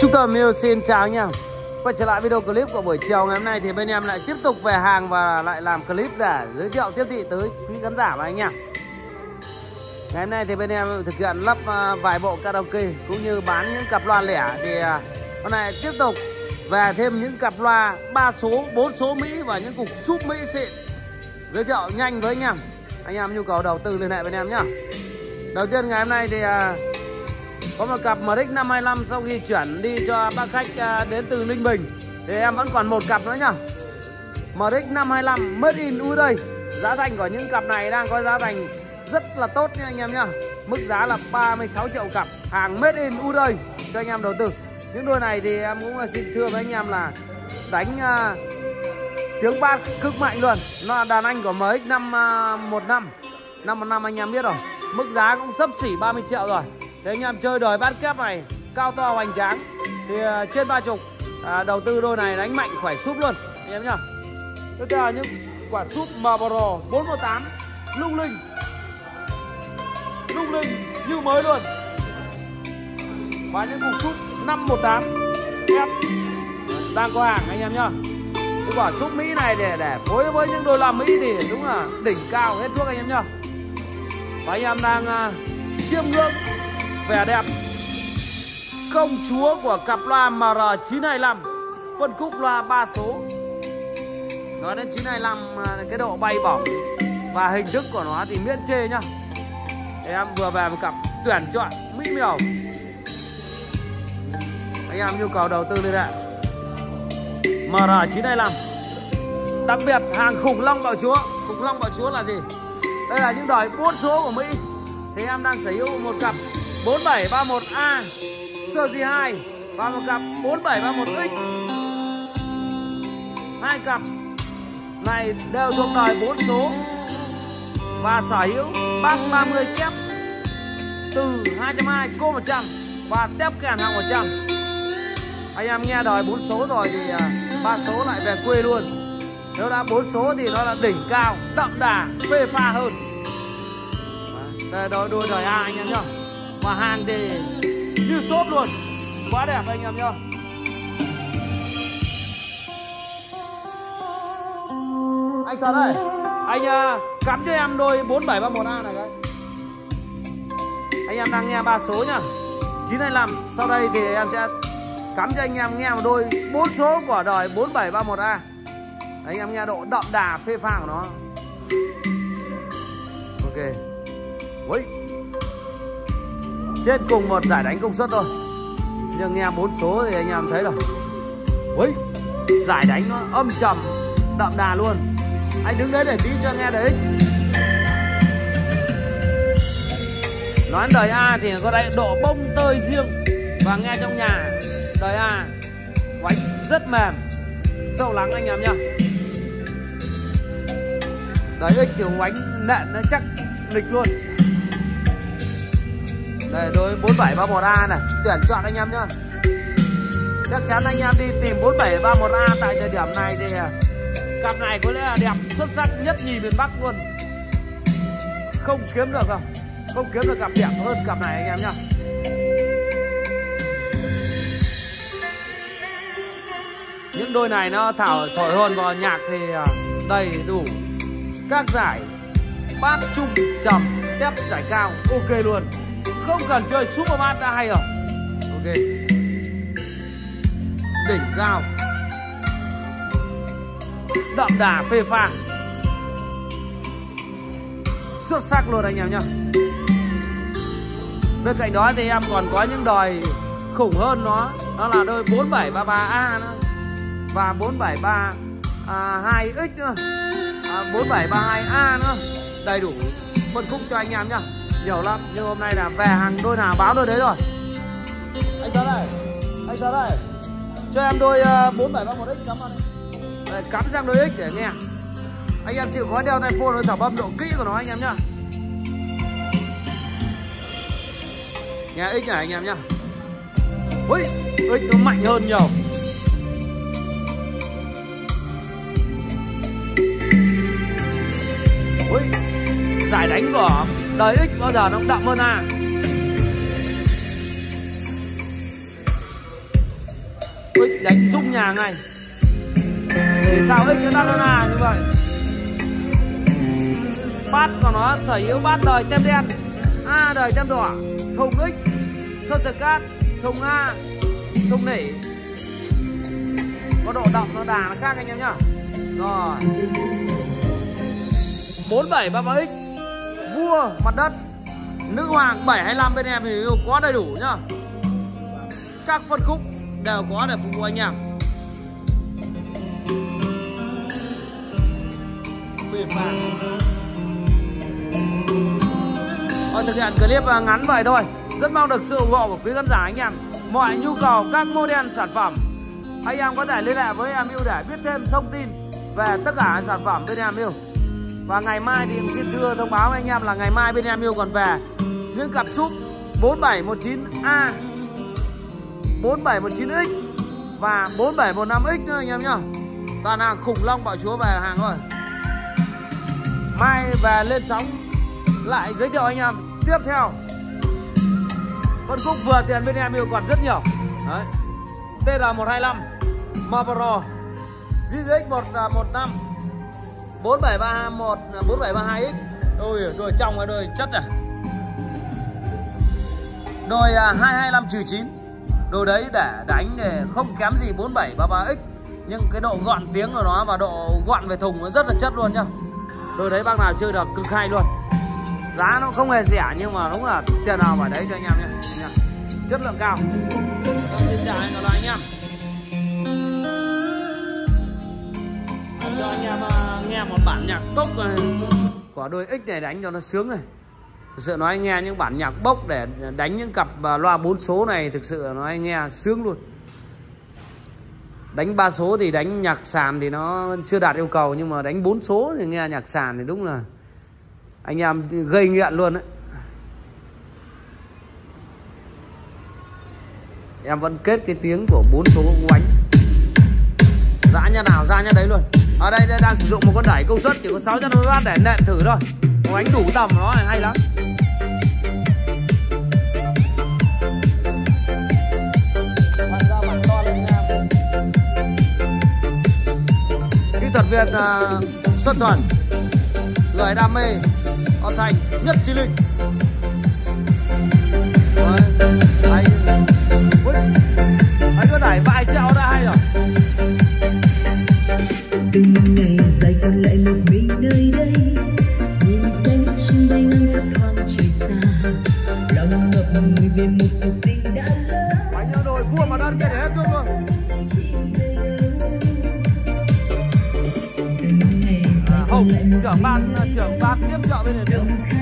Chúng ta Miu xin chào nha Quay trở lại video clip của buổi chiều ngày hôm nay thì bên em lại tiếp tục về hàng và lại làm clip để giới thiệu tiếp thị tới quý khán giả và anh em. Ngày hôm nay thì bên em thực hiện lắp ờ, vài bộ karaoke cũng như bán những cặp loa lẻ thì ờ, hôm nay tiếp tục về thêm những cặp loa 3 số, 4 số Mỹ và những cục súp Mỹ xịn. Giới thiệu nhanh với anh em. Anh em nhu cầu đầu tư liên hệ bên em nhá. Đầu tiên ngày hôm nay thì ờ, có một cặp MX 525 sau khi chuyển đi cho bác khách à, đến từ Ninh Bình. Thì em vẫn còn một cặp nữa nhá. MX 525 made in u đây giá thành của những cặp này đang có giá thành rất là tốt nha anh em nhá. Mức giá là 36 triệu cặp hàng made in u đây cho anh em đầu tư. Những đôi này thì em cũng à, xin thưa với anh em là đánh uh, tiếng bát cực mạnh luôn. Nó là đàn anh của MX 515 515 anh em biết rồi mức giá cũng sấp xỉ 30 triệu rồi. Thế anh em chơi đời bát kép này cao to hoành tráng thì uh, trên ba chục à, đầu tư đôi này đánh mạnh khỏe súp luôn anh em nhá. Tiếp theo là những quả súp Marlboro 418 lung linh. Lung linh như mới luôn. Và những cục súp 518 em đang có hàng anh em nhá. Cái quả súp Mỹ này để để phối với những đôi làm Mỹ thì đúng là đỉnh cao hết thuốc anh em nhá. Và anh em đang uh, chiêm ngưỡng vẻ đẹp. Công chúa của cặp loa MR925 phân khúc loa 3 số. Nói đến 925 à, cái độ bay bổng và hình thức của nó thì miễn chê nhá. Em vừa về một cặp tuyển chọn mỹ miều. Anh em nhu cầu đầu tư liên hệ. MR925 đặc biệt hàng khủng long bảo chúa. Khủng long bảo chúa là gì? Đây là những đời bốn số của Mỹ. Thì em đang sở hữu một cặp 4731A sơ gì 2 và một cặp 4731X hai cặp này đều thuộc đời 4 số và sở hữu bác 30 kép từ 220 cô 100 và tép kèn hàng 100 anh em nghe đòi 4 số rồi thì à, ba số lại về quê luôn. Nếu đã 4 số thì nó là đỉnh cao, đậm đà, phê pha hơn. Đây đôi đôi đời A anh em nhá mà hàng thì như xốp luôn. Quá đẹp anh em nhá. Anh thật đây, anh uh, cắm cho em đôi 4731A này cái anh em đang nghe ba số nhá. 925 sau đây thì em sẽ cắm cho anh em nghe một đôi bốn số của đời 4731A anh em nghe độ đậm đà phê pha của nó. Ok. Wait trên cùng một giải đánh công suất thôi. Nhưng nghe bốn số thì anh em thấy rồi ui, giải đánh nó âm trầm, đậm đà luôn. Anh đứng đấy để tí cho nghe đấy. Nói đời A thì có đây độ bông tơi riêng. Và nghe trong nhà, đời A, quánh rất mềm. Sâu lắng anh em nhá. Đời ích thì quánh nện nó chắc lịch luôn đây đối 4731A này, Tuyển chọn anh em nhá. Chắc chắn anh em đi tìm 4731A Tại thời điểm này thì à, Cặp này có lẽ là đẹp xuất sắc nhất nhì miền Bắc luôn. Không kiếm được đâu Không kiếm được cặp đẹp hơn cặp này anh em nhá. Những đôi này nó thảo thổi hồn vào nhạc thì à, đầy đủ. Các giải, Bát trung, trầm, Tép giải cao, Ok luôn không cần chơi super bass đã hay rồi. Ok. Đỉnh cao. Đậm đà phê pha xuất sắc luôn anh em nhá. Bên cạnh đó thì em còn có những đòi khủng hơn nó. Đó là đôi 4733A nữa. Và 473 à, 2X nữa. À, 4732A nữa. Đầy đủ phân khúc cho anh em nhá nhiều lắm nhưng hôm nay là về hàng đôi nào báo đôi đấy rồi. Anh tớ đây anh tớ đây cho em đôi ờ, bốn bảy ba một x cắm vào đây cắm sang đôi x để nghe. Anh em chịu khó đeo tai phone rồi thẩm âm độ kỹ của nó anh em nhá. Nghe x này anh em nhá. Ui x nó mạnh hơn nhiều. Ui giải đánh của đời x bao giờ nó cũng đậm hơn a ích đánh rung nhà ngay. Vì sao ích nó đậm hơn a như vậy? Bát của nó sở hữu bát đời tem đen. A đời tem đỏ, thùng ích, sơn sơ cát, thùng a, thùng nỉ. Có độ đậm, nó đà nó khác anh em nhá. Rồi. Bốn bảy ba x vua, mặt đất. Nữ hoàng 725 bên em thì có đầy đủ nhá. Các phân khúc đều có để phục vụ anh em. Mềm mại Thôi, thực hiện clip à, ngắn vậy thôi. Rất mong được sự ủng hộ của quý khán giả anh em. Mọi nhu cầu, các model sản phẩm. Anh em có thể liên hệ với em yêu để biết thêm thông tin Về tất cả sản phẩm bên em yêu. Và ngày mai thì xin thưa thông báo với anh em là ngày mai bên em yêu còn về. Những cặp súp 4719A 4719X Và 4715X nữa anh em nhá. Toàn hàng khủng long bảo chúa về hàng rồi Mai về lên sóng, lại giới thiệu anh em. Tiếp theo phân khúc vừa tiền bên em yêu còn rất nhiều. Đấy. TR125 Marlboro GX 115 4731 4732X đôi đôi trong cái đôi chất này đôi à, 225 trừ 9 đôi đấy để đánh để không kém gì 4733X nhưng cái độ gọn tiếng của nó và độ gọn về thùng nó rất là chất luôn nhá. Đôi đấy bác nào chơi được cực hay luôn. Giá nó không hề rẻ nhưng mà đúng là tiền nào phải đấy cho anh em nhá. chất lượng cao. Vâng, xin chào anh là anh em. Cho anh em à nghe một bản nhạc tốc của đôi ích này đánh cho nó sướng này. Thực sự nói nghe những bản nhạc bốc để đánh những cặp à, loa bốn số này, thực sự nói nghe sướng luôn. Đánh ba số thì đánh nhạc sàn thì nó chưa đạt yêu cầu, nhưng mà đánh bốn số thì nghe nhạc sàn thì đúng là anh em gây nghiện luôn đấy. Em vẫn kết cái tiếng của bốn số đánh dã nhà nào ra nhà đấy luôn ở đây, đây đang sử dụng một con đẩy công suất chỉ có 650W để nện thử thôi. Oánh đủ tầm nó hay lắm. Kỹ thuật viên uh, Xuân Thuần. Người đam mê âm thanh nhất chi linh. Đấy, anh về một cuộc tình đã lỡ bánh nhau đồi vua mà đơn kia để hết luôn luôn à, hồng trưởng ban trưởng ban tiếp trợ bên này được